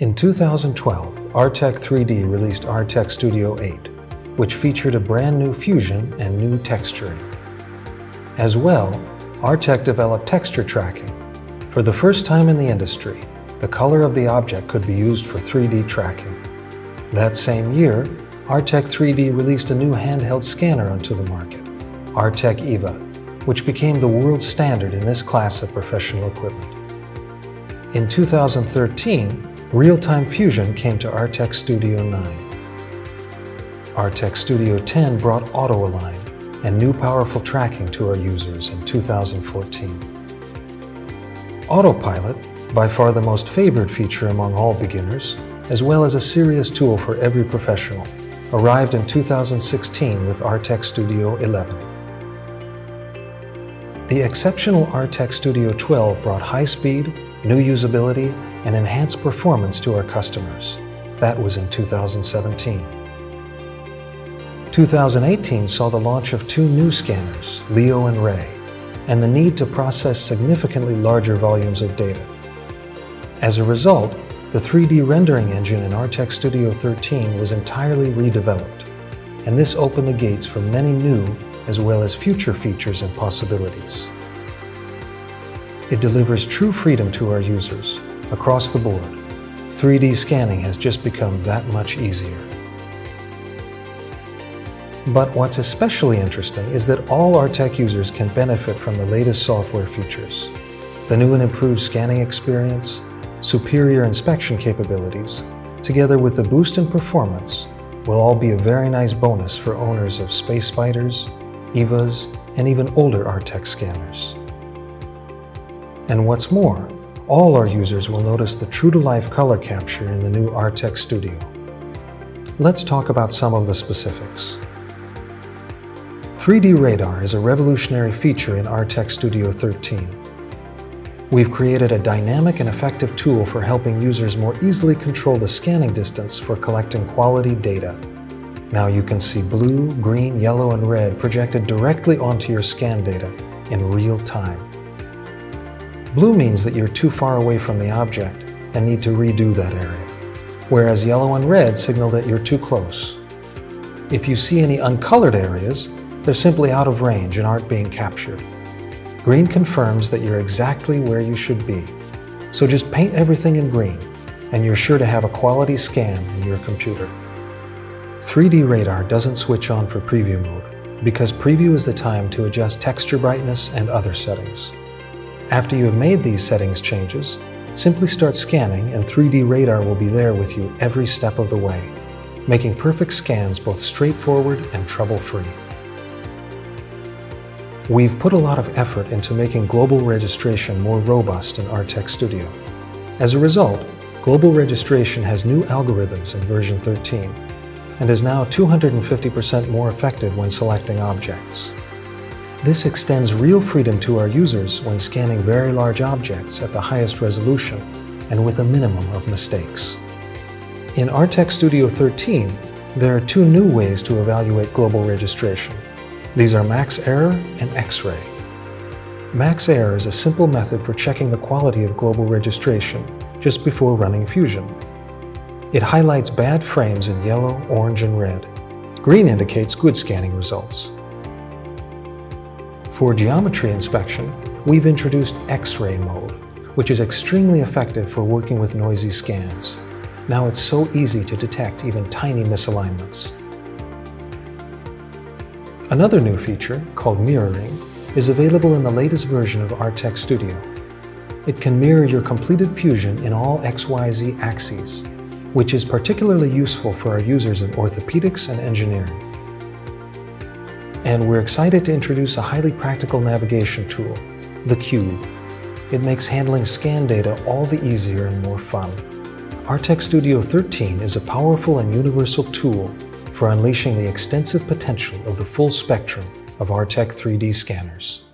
In 2012, Artec 3D released Artec Studio 8, which featured a brand new fusion and new texturing. As well, Artec developed texture tracking. For the first time in the industry, the color of the object could be used for 3D tracking. That same year, Artec 3D released a new handheld scanner onto the market, Artec EVA, which became the world standard in this class of professional equipment. In 2013, Real-Time Fusion came to Artec Studio 9. Artec Studio 10 brought Auto Align and new powerful tracking to our users in 2014. Autopilot, by far the most favored feature among all beginners, as well as a serious tool for every professional, arrived in 2016 with Artec Studio 11. The exceptional Artec Studio 12 brought high speed, new usability, and enhanced performance to our customers. That was in 2017. 2018 saw the launch of two new scanners, Leo and Ray, and the need to process significantly larger volumes of data. As a result, the 3D rendering engine in Artec Studio 13 was entirely redeveloped, and this opened the gates for many new as well as future features and possibilities. It delivers true freedom to our users, across the board, 3D scanning has just become that much easier. But what's especially interesting is that all Artec users can benefit from the latest software features. The new and improved scanning experience, superior inspection capabilities, together with the boost in performance, will all be a very nice bonus for owners of Space Spiders, EVAs, and even older Artec scanners. And what's more, all our users will notice the true-to-life color capture in the new Artec Studio. Let's talk about some of the specifics. 3D Radar is a revolutionary feature in Artec Studio 13. We've created a dynamic and effective tool for helping users more easily control the scanning distance for collecting quality data. Now you can see blue, green, yellow, and red projected directly onto your scan data in real time. Blue means that you're too far away from the object and need to redo that area, whereas yellow and red signal that you're too close. If you see any uncolored areas, they're simply out of range and aren't being captured. Green confirms that you're exactly where you should be. So just paint everything in green, and you're sure to have a quality scan in your computer. 3D Radar doesn't switch on for preview mode, because preview is the time to adjust texture brightness and other settings. After you have made these settings changes, simply start scanning and 3D Radar will be there with you every step of the way, making perfect scans both straightforward and trouble-free. We've put a lot of effort into making global registration more robust in Artec Studio. As a result, global registration has new algorithms in version 13 and is now 250% more effective when selecting objects. This extends real freedom to our users when scanning very large objects at the highest resolution and with a minimum of mistakes. In Artec Studio 13, there are two new ways to evaluate global registration. These are max error and X-ray. Max error is a simple method for checking the quality of global registration just before running Fusion. It highlights bad frames in yellow, orange, and red. Green indicates good scanning results. For geometry inspection, we've introduced X-ray mode, which is extremely effective for working with noisy scans. Now it's so easy to detect even tiny misalignments. Another new feature, called mirroring, is available in the latest version of Artec Studio. It can mirror your completed fusion in all XYZ axes, which is particularly useful for our users in orthopedics and engineering. And we're excited to introduce a highly practical navigation tool, the Cube. It makes handling scan data all the easier and more fun. Artec Studio 13 is a powerful and universal tool for unleashing the extensive potential of the full spectrum of Artec 3D scanners.